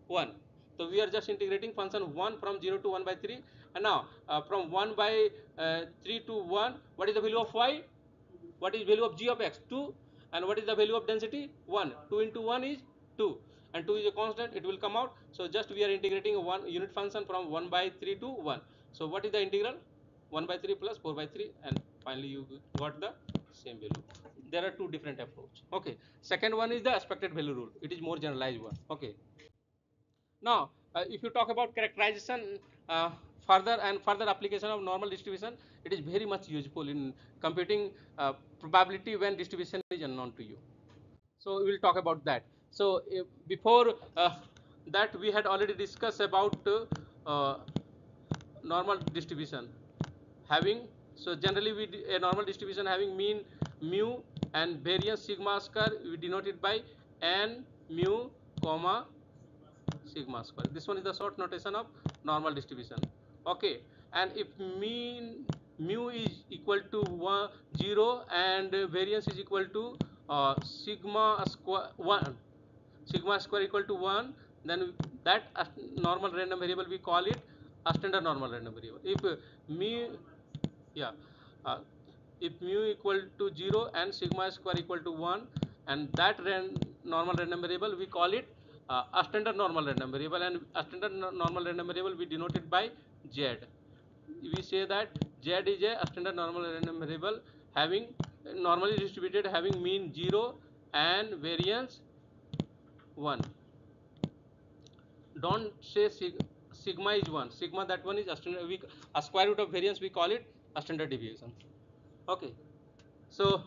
1 so we are just integrating function 1 from 0 to 1 by 3 and now uh, from 1 by uh, 3 to 1 what is the value of y? What is value of g of x? 2 and what is the value of density? 1 2 into 1 is 2 and 2 is a constant it will come out. So just we are integrating one unit function from 1 by 3 to 1 so what is the integral? 1 by 3 plus 4 by 3 and finally you got the same value. There are two different approach. Okay. Second one is the expected value rule. It is more generalized one. Okay. Now uh, if you talk about characterization uh, further and further application of normal distribution it is very much useful in computing uh, probability when distribution is unknown to you. So we will talk about that so uh, before uh, that we had already discussed about uh, normal distribution. Having so generally we a normal distribution having mean mu and variance sigma square we denote it by n mu comma sigma square. This one is the short notation of normal distribution. Okay and if mean mu is equal to one, 0 and variance is equal to uh, sigma square 1 sigma square equal to 1 then that normal random variable we call it a standard normal random variable. If uh, mu yeah uh, if mu equal to 0 and sigma square equal to 1 and that ran normal random variable we call it uh, a standard normal random variable and a standard normal random variable we denote it by z. We say that z is a standard normal random variable having normally distributed having mean 0 and variance 1 don't say sig sigma is 1 sigma that one is a standard we a square root of variance we call it a standard deviation. Okay. So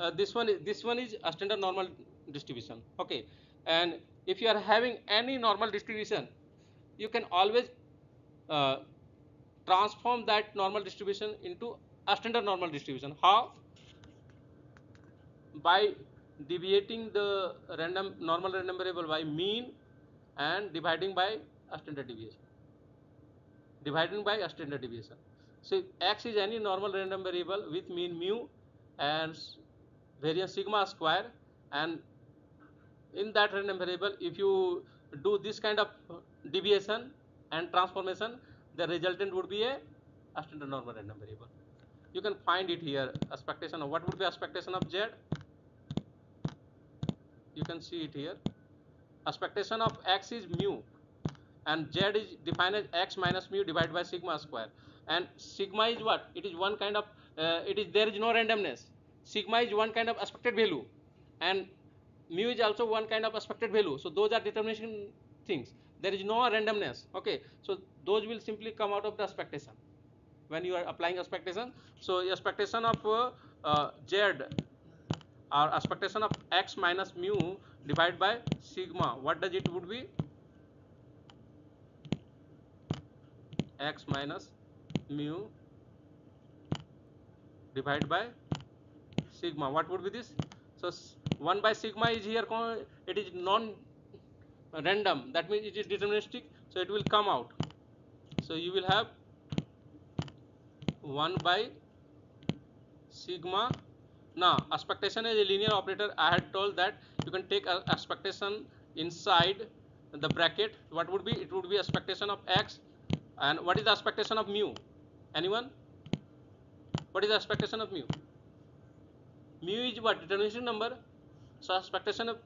uh, this one is this one is a standard normal distribution. Okay. And if you are having any normal distribution you can always uh, transform that normal distribution into a standard normal distribution. How? By deviating the random normal random variable by mean and dividing by a standard deviation. Dividing by a standard deviation. So x is any normal random variable with mean mu and variance sigma square and in that random variable if you do this kind of deviation and transformation the resultant would be a, a standard normal random variable you can find it here expectation of what would be expectation of z you can see it here. Expectation of x is mu and z is defined as x minus mu divided by sigma square. And sigma is what? It is one kind of uh, it is there is no randomness. Sigma is one kind of expected value and mu is also one kind of expected value. So those are determination things. There is no randomness. Okay. So those will simply come out of the expectation. When you are applying expectation so expectation of uh, uh, z or expectation of x minus mu divided by sigma what does it would be? x minus mu divided by sigma what would be this? So 1 by sigma is here it is non random that means it is deterministic so it will come out. So you will have 1 by sigma now expectation is a linear operator. I had told that you can take expectation inside the bracket. What would be? It would be expectation of x. And what is the expectation of mu? Anyone? What is the expectation of mu? Mu is what? Determination number. So expectation of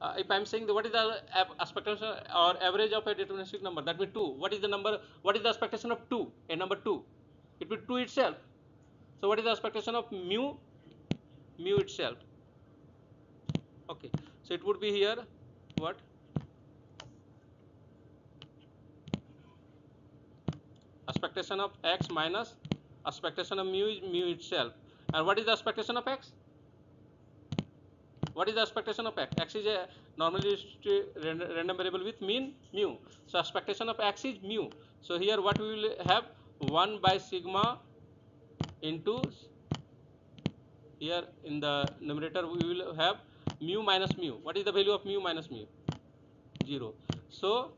uh, if I am saying the, what is the expectation or average of a deterministic number? That means 2 what is the number? What is the expectation of 2 a number 2 it will 2 itself. So what is the expectation of mu mu itself. Okay so it would be here what? Expectation of x minus expectation of mu is mu itself. And what is the expectation of x? What is the expectation of x? X is a normally random variable with mean mu. So expectation of x is mu. So here what we will have? 1 by sigma into here in the numerator we will have mu minus mu. What is the value of mu minus mu? 0 so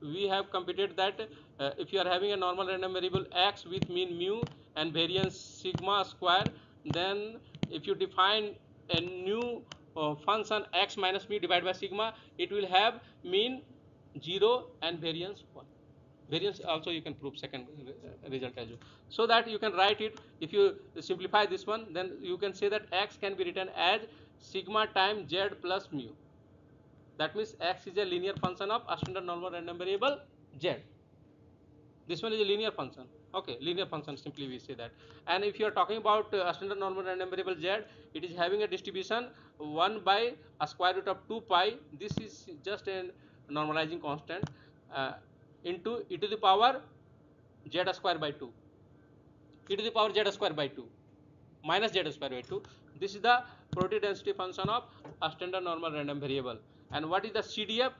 we have computed that uh, if you are having a normal random variable x with mean mu and variance sigma square then if you define a new uh, function x minus mu divided by sigma it will have mean 0 and variance 1 variance also you can prove second result as well. So that you can write it. If you simplify this one then you can say that x can be written as sigma times z plus mu. That means x is a linear function of a standard normal random variable z. This one is a linear function. Okay linear function simply we say that. And if you are talking about uh, a standard normal random variable z it is having a distribution 1 by a square root of 2 pi. This is just a normalizing constant. Uh, into e to the power z square by 2 e to the power z square by 2 minus z square by 2 this is the probability density function of a standard normal random variable. And what is the cdf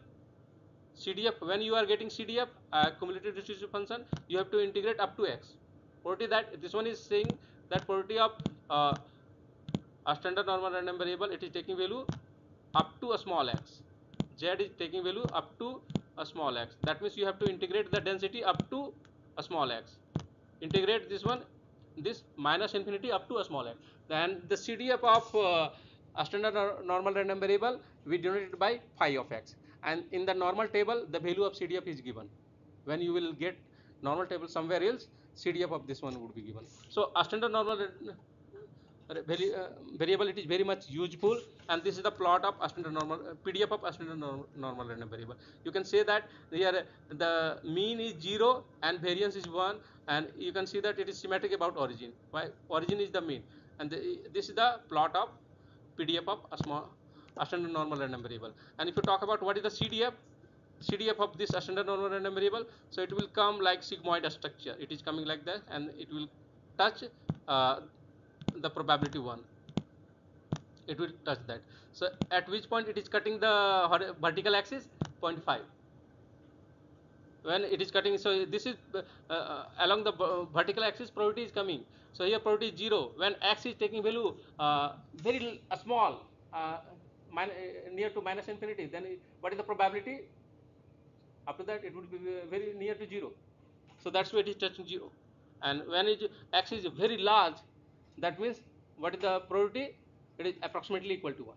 CDF when you are getting CDF uh, cumulative distribution function you have to integrate up to x. Probability that this one is saying that probability of uh, a standard normal random variable it is taking value up to a small x. Z is taking value up to a small x. That means you have to integrate the density up to a small x. Integrate this one this minus infinity up to a small x. Then the CDF of uh, a standard normal random variable we denote it by phi of x. And in the normal table the value of CDF is given. When you will get normal table somewhere else CDF of this one would be given. So a standard normal variable it is very much useful and this is the plot of a standard normal PDF of a standard normal, random variable. You can say that here the mean is 0 and variance is 1 and you can see that it is symmetric about origin. Why? Origin is the mean and the, this is the plot of PDF of a small standard normal random variable. And if you talk about what is the CDF CDF of this standard normal random variable so it will come like sigmoid structure. It is coming like that and it will touch uh, the probability 1 it will touch that. So at which point it is cutting the vertical axis? 0.5 when it is cutting so this is uh, uh, along the vertical axis probability is coming. So here probability is 0 when x is taking value uh, very uh, small uh, uh, near to minus infinity then it- what is the probability? After that it would be very near to 0 so that's why it is touching 0 and when it x is very large that means what is the probability it is approximately equal to 1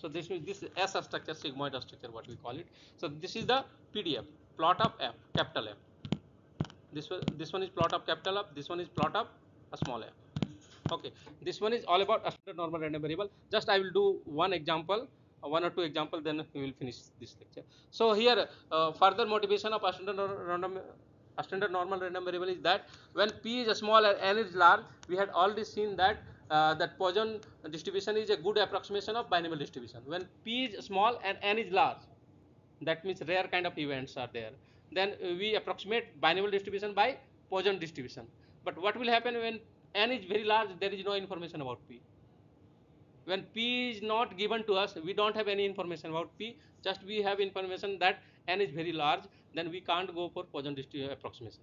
so this means this S structure, sigmoid structure, what we call it. So this is the PDF plot of f, capital F. This one, this one is plot of capital F. This one is plot of a small f. Okay, this one is all about a standard normal random variable. Just I will do one example, uh, one or two example, then we will finish this lecture. So here, uh, further motivation of a standard random a standard normal random variable is that when p is small and n is large, we had already seen that uh, that Poisson distribution is a good approximation of binomial distribution. When p is small and n is large, that means rare kind of events are there. Then we approximate binomial distribution by Poisson distribution. But what will happen when n is very large? There is no information about p. When p is not given to us, we don't have any information about p. Just we have information that n is very large. Then we can't go for Poisson distribution approximation.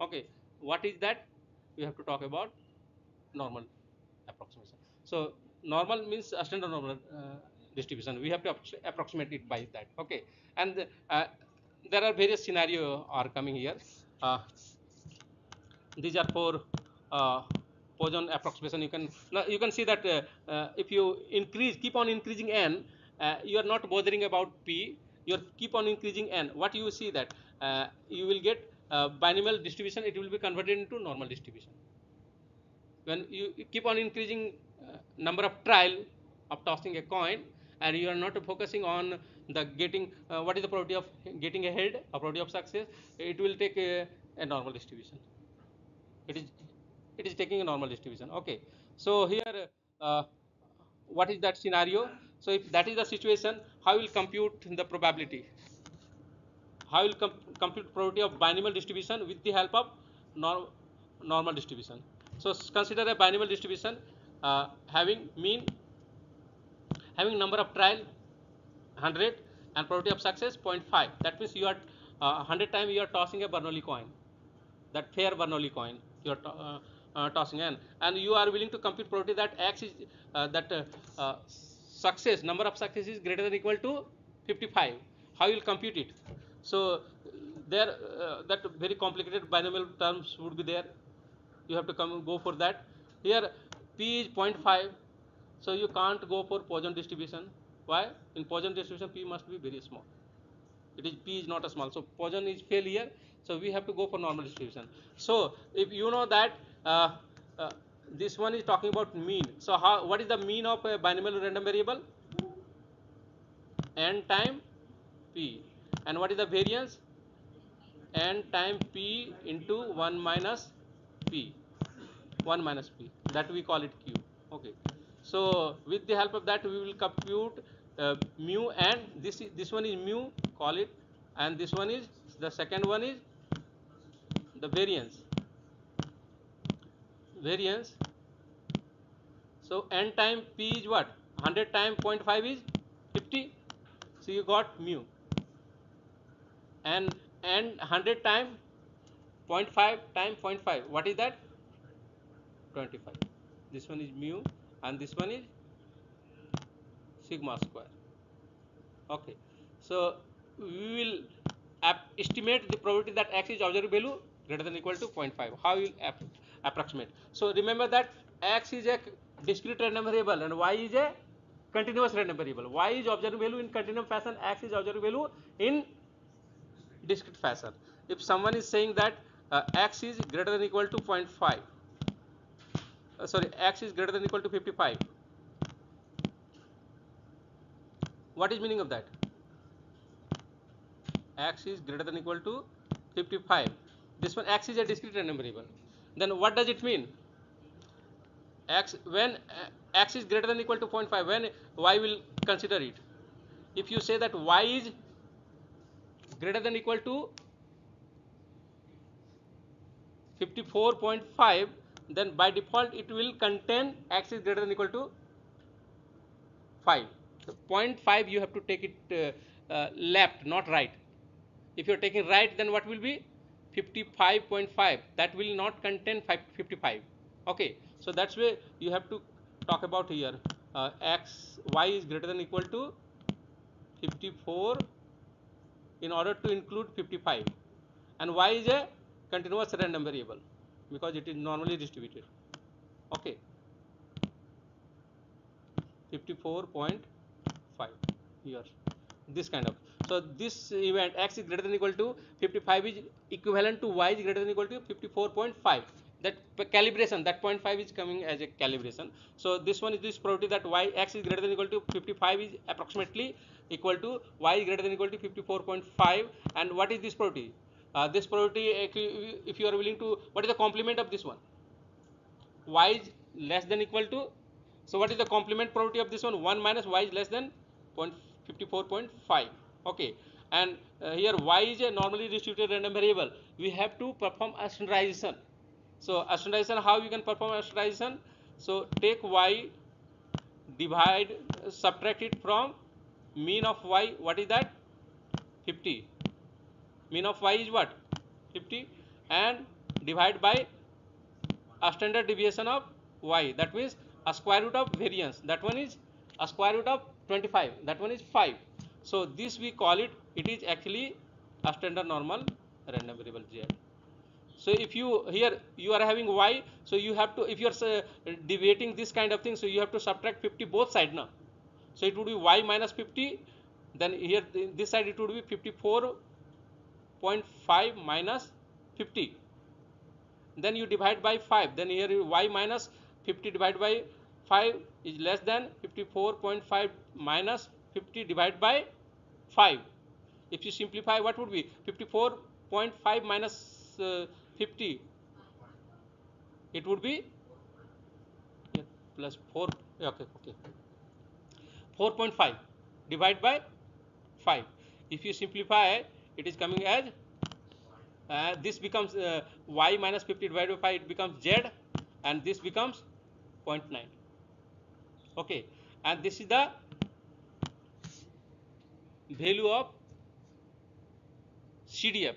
Okay, what is that? We have to talk about normal approximation. So normal means a standard normal uh, distribution. We have to approximate it by that. Okay, and uh, there are various scenario are coming here. Uh, these are for uh, Poisson approximation. You can now you can see that uh, uh, if you increase, keep on increasing n, uh, you are not bothering about p. You keep on increasing n. What you see that uh, you will get uh, binomial distribution. It will be converted into normal distribution when you keep on increasing uh, number of trial of tossing a coin and you are not focusing on the getting uh, what is the probability of getting ahead or probability of success it will take a, a normal distribution it is it is taking a normal distribution okay so here uh, what is that scenario so if that is the situation how will compute the probability how will com- compute probability of binomial distribution with the help of norm- normal distribution. So consider a binomial distribution uh, having mean, having number of trial 100 and probability of success 0.5. That means you are uh, 100 times you are tossing a Bernoulli coin, that fair Bernoulli coin you are to- uh, uh, tossing in, and you are willing to compute probability that x is uh, that uh, success number of success is greater than equal to 55. How you will compute it? So there uh, that very complicated binomial terms would be there. You have to come go for that. Here p is 0.5, so you can't go for Poisson distribution. Why? In Poisson distribution, p must be very small. It is p is not a small, so Poisson is fail here. So we have to go for normal distribution. So if you know that uh, this one is talking about mean. So how what is the mean of a binomial random variable? n time p. And what is the variance? N time p into 1 minus p. 1 minus p. That we call it q. Okay. So with the help of that we will compute uh, mu and this is this one is mu call it. And this one is the second one is the variance variance. So n time p is what? 100 time 0.5 is 50 so you got mu. And and 100 time 0.5 time 0.5 what is that? 25 this one is mu and this one is sigma square. Okay. So we will estimate the probability that x is observed value greater than equal to 0.5 how you approximate so remember that x is a discrete random variable and y is a continuous random variable y is observed value in continuum fashion x is observed value in discrete fashion. If someone is saying that uh, x is greater than equal to 0.5, uh, sorry, x is greater than equal to 55. What is meaning of that? x is greater than equal to 55. This one x is a discrete random variable. Then what does it mean? x when uh, x is greater than equal to 0.5 when y will consider it? If you say that y is greater than equal to 54.5 then by default it will contain x is greater than equal to 5 so 0.5 you have to take it uh, uh, left not right. If you are taking right then what will be 55.5 that will not contain 55 okay so that's why you have to talk about here. Uh, x y is greater than equal to 54 in order to include 55 and y is a continuous random variable because it is normally distributed. Okay. 54.5 here. This kind of so this event x is greater than equal to 55 is equivalent to y is greater than equal to 54.5 that calibration that 0.5 is coming as a calibration. So this one is this property that y x is greater than equal to 55 is approximately equal to y is greater than equal to 54.5 and what is this property uh, this property if you, are willing to what is the complement of this one? Y is less than equal to so what is the complement property of this one? 1 minus y is less than 54.5 okay. And uh, here y is a normally distributed random variable. We have to perform a standardization. So a standardization how you can perform a standardization? So take y divide subtract it from mean of y. What is that? 50 mean of y is what? 50 and divide by a standard deviation of y. That means a square root of variance. That one is a square root of 25 that one is 5 so this we call it it is actually a standard normal random variable z so if you here you are having y so you have to if you are uh, deviating this kind of thing so you have to subtract 50 both side now so it would be y minus 50 then here this side it would be 54.5 minus 50 then you divide by 5 then here y minus 50 divided by 5 is less than 54.5 minus 50 divided by 5 if you simplify what would be? 54.5 minus uh, 50 it would be? Yeah, plus 4 okay okay. 4.5 divided by 5 if you simplify it is coming as uh, this becomes uh, y minus 50 divided by 5 it becomes z and this becomes 0.9 okay and this is the value of CDF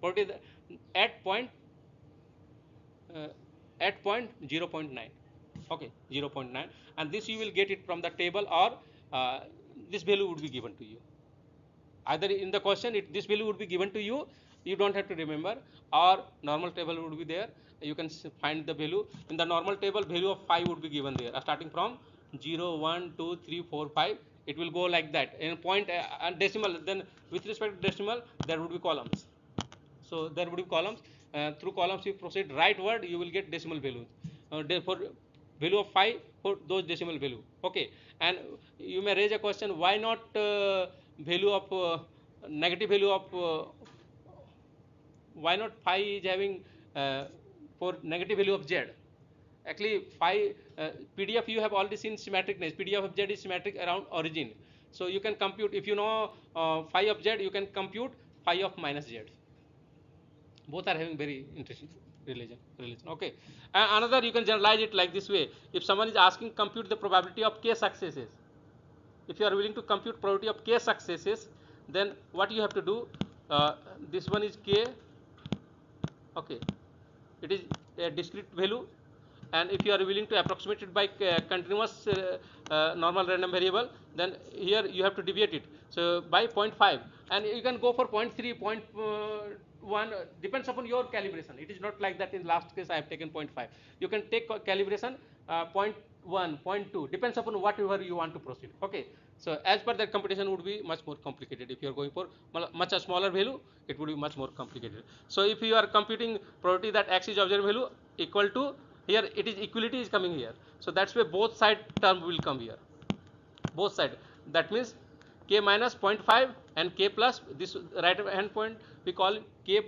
what is at point uh, at point 0.9 okay 0.9 and this you will get it from the table or uh, this value would be given to you. Either in the question it, this value would be given to you. You don't have to remember. Or normal table would be there. You can find the value. In the normal table value of 5 would be given there. Uh, starting from 0 1 2 3 4 phi it will go like that. In point uh, and decimal then with respect to decimal there would be columns. So there would be columns. Uh, through columns you proceed right word you will get decimal values. Uh, for value of phi for those decimal value. Okay. And you may raise a question why not uh, value of uh, negative value of uh, why not phi is having uh, for negative value of z actually phi uh, pdf you have already seen symmetricness pdf of z is symmetric around origin. So you can compute if you know uh, phi of z you can compute phi of minus z. Both are having very interesting relation relation. Okay. And another you can generalize it like this way. If someone is asking compute the probability of k successes if you are willing to compute probability of k successes then what you have to do uh, this one is k. Okay. It is a discrete value and if you are willing to approximate it by uh, continuous uh, uh, normal random variable then here you have to deviate it. So by 0.5 and you can go for 0.3 0.1 depends upon your calibration. It is not like that in last case i have taken 0.5 you can take calibration uh, 0.1 0.2 depends upon whatever you want to proceed. Okay? So as per that computation would be much more complicated. If you are going for much a smaller value, it would be much more complicated. So if you are computing probability that x is observed value equal to here it is equality is coming here. So that's why both side term will come here. Both side. That means k minus 0.5 and k plus this right hand point we call k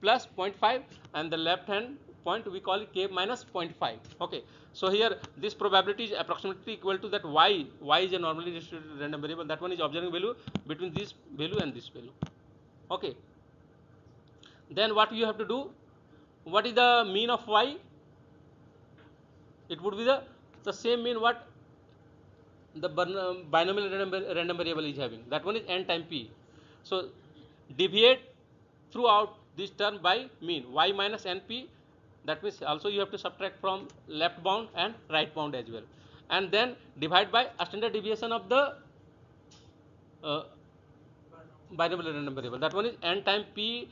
plus 0.5 and the left hand point we call k minus 0.5 okay. So here this probability is approximately equal to that y. Y is a normally distributed random variable. That one is observing value between this value and this value. Okay. Then what you have to do? What is the mean of y it would be the the same mean what the binomial random, random variable is having. That one is n time p. So deviate throughout this term by mean y minus np that means also you have to subtract from left bound and right bound as well. And then divide by a standard deviation of the uh, variable random variable. That one is n time p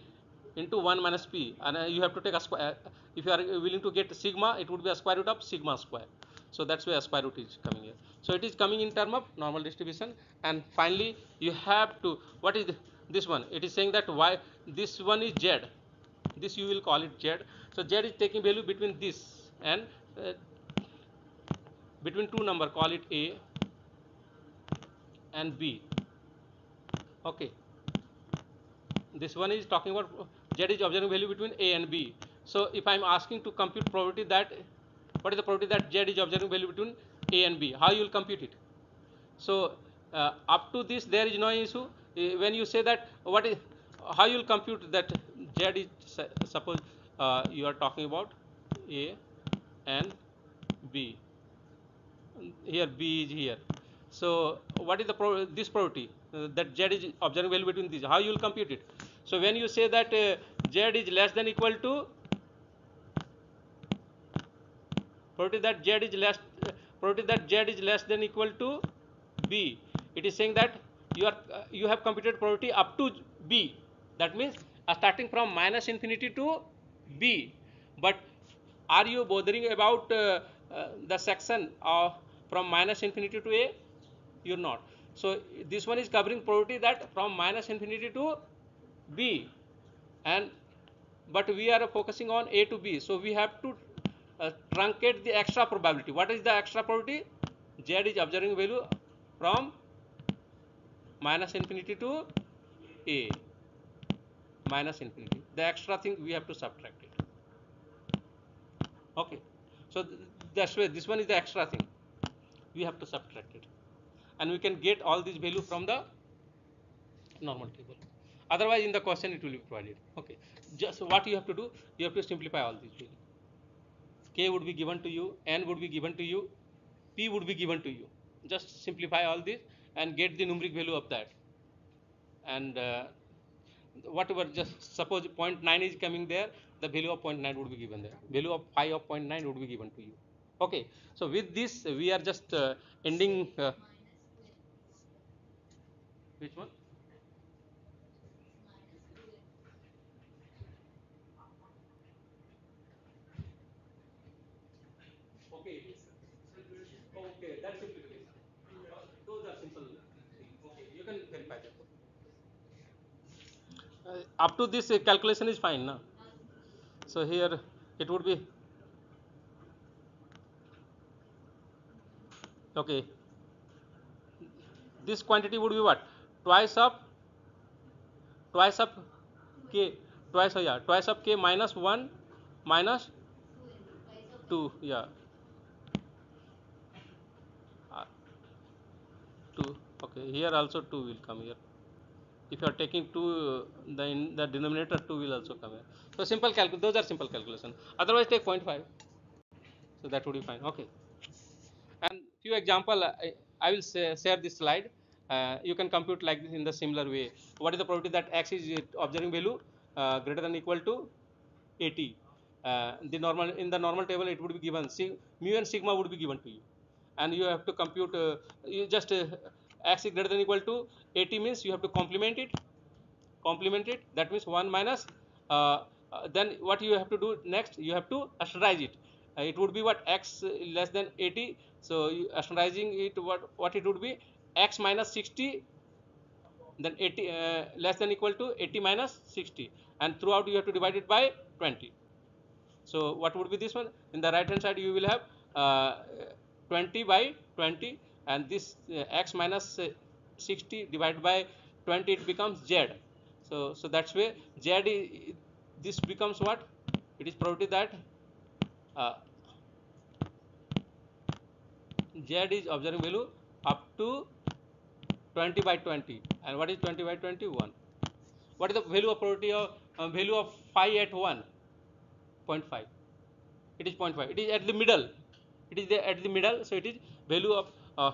into 1 minus p. And uh, you have to take a square uh, if you are willing to get sigma it would be a square root of sigma square. So that's why a square root is coming here. So it is coming in term of normal distribution. And finally you have to what is this one? It is saying that y this one is z. This you will call it z. So z is taking value between this and uh, between two number call it a and b. Okay. This one is talking about z is observing value between a and b so if i am asking to compute probability that what is the probability that z is observing value between a and b? How you will compute it? So uh, up to this there is no issue. Uh, when you say that what is how you will compute that z is suppose uh, you are talking about a and b. Here b is here. So what is the pro this probability uh, that z is observing value between these? How you will compute it? So when you say that uh, z is less than equal to probability that z is less uh, probability that z is less than equal to b. It is saying that you are uh, you have computed probability up to b. That means uh, starting from minus infinity to b. But are you bothering about uh, uh, the section of from minus infinity to a? You're not. So this one is covering probability that from minus infinity to b. And but we are focusing on a to b. So we have to uh, truncate the extra probability. What is the extra probability? Z is observing value from minus infinity to a. Minus infinity. The extra thing we have to subtract it. Okay. So th- that's why this one is the extra thing. We have to subtract it. And we can get all these value from the normal table. Otherwise in the question it will be provided. Okay. Just what you have to do you have to simplify all these value k would be given to you n would be given to you p would be given to you. Just simplify all this and get the numeric value of that. And uh, whatever just suppose 0.9 is coming there the value of 0.9 would be given there. Value of phi of 0.9 would be given to you. Okay so with this we are just uh, ending uh, which one okay okay that's simplification those are simple things. okay you can verify that uh, up to this uh, calculation is fine na? So here it would be okay. This quantity would be what? Twice of twice of k twice of yeah twice of k minus 1 minus 2 yeah. Uh, 2 okay here also 2 will come here if you are taking 2 uh, the in the denominator 2 will also come here. So simple calcul those are simple calculation. Otherwise take 0.5 so that would be fine. Okay. And few example I, I will say, share this slide. Uh, you can compute like this in the similar way. What is the probability that x is uh, observing value uh, greater than equal to 80 uh, the normal in the normal table it would be given. Sig, mu and sigma would be given to you. And you have to compute uh, you just uh, x is greater than equal to 80 means you have to complement it. Complement it that means 1 minus uh, uh, then what you have to do next you have to asterize it. Uh, it would be what x less than 80 so you it what what it would be x minus 60 then 80 uh, less than equal to 80 minus 60 and throughout you have to divide it by 20 so what would be this one? In the right hand side you will have uh, 20 by 20 and this uh, x minus uh, 60 divided by 20 it becomes z. So so that's why z i- this becomes what? It is probability that uh, z is observing value up to 20 by 20 and what is 20 by 21 what is the value of probability of uh, value of phi at 1 0.5 it is 0.5 it is at the middle. It is there at the middle. So it is value of uh,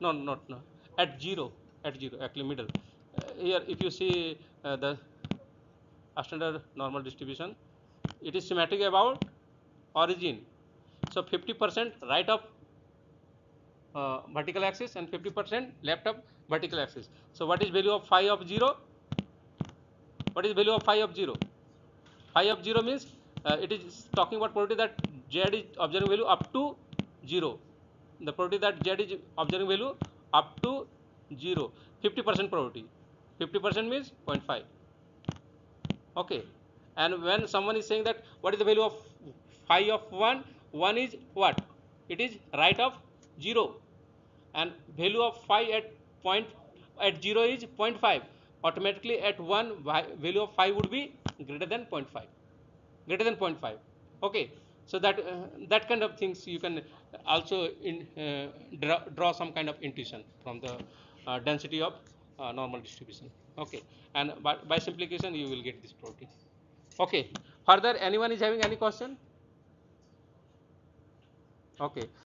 no not no. At 0 at 0 actually middle. Here if you see uh, the standard normal distribution it is symmetric about origin. So 50 percent right of uh, vertical axis and 50 percent left of vertical axis. So what is value of phi of 0 what is value of phi of 0 phi of 0 means uh, it is talking about probability that z is observing value up to 0 the probability that z is observing value up to 0 50 percent probability. 50 percent means 0.5 okay. And when someone is saying that what is the value of phi of 1 1 is what? It is right of 0 and value of phi at point at 0 is 0.5 automatically at 1 value of phi would be greater than 0.5 greater than 0.5 okay. So that uh, that kind of things you can also in, uh, draw, draw some kind of intuition from the uh, density of uh, normal distribution. Okay. And by, by simplification you will get this property okay. Further anyone is having any question? Okay